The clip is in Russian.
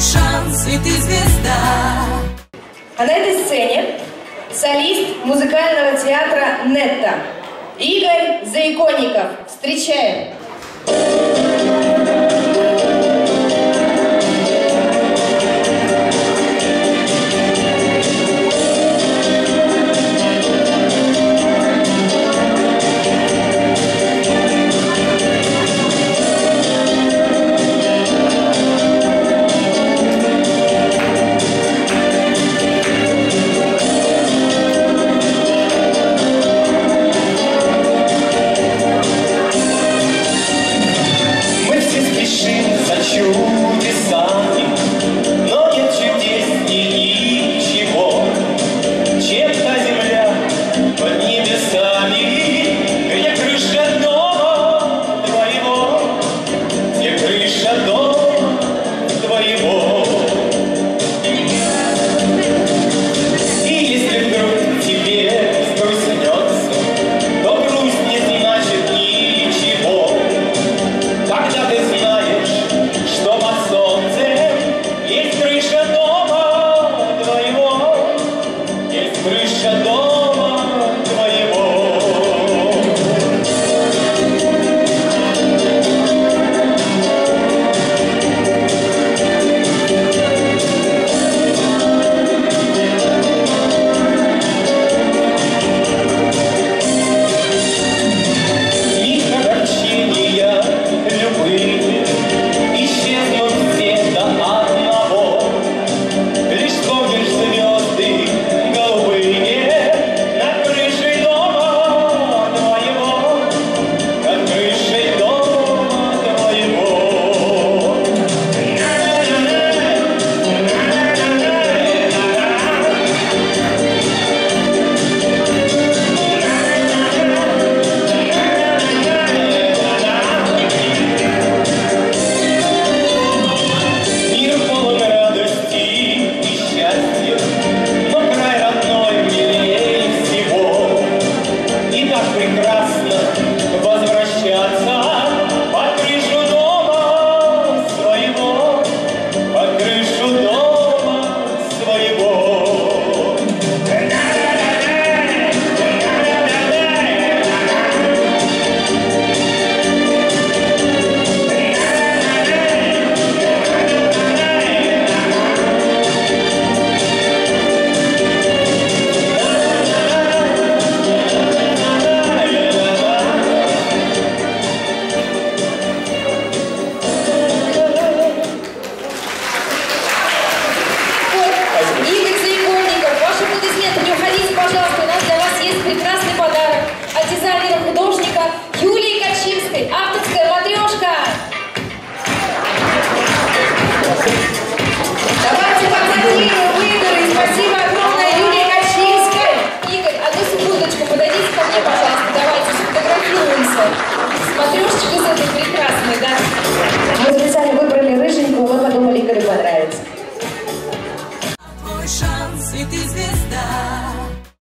твой шанс, и ты звезда. А на этой сцене солист музыкального театра «Нетта» Игорь Заиконников. Встречаем! Встречаем!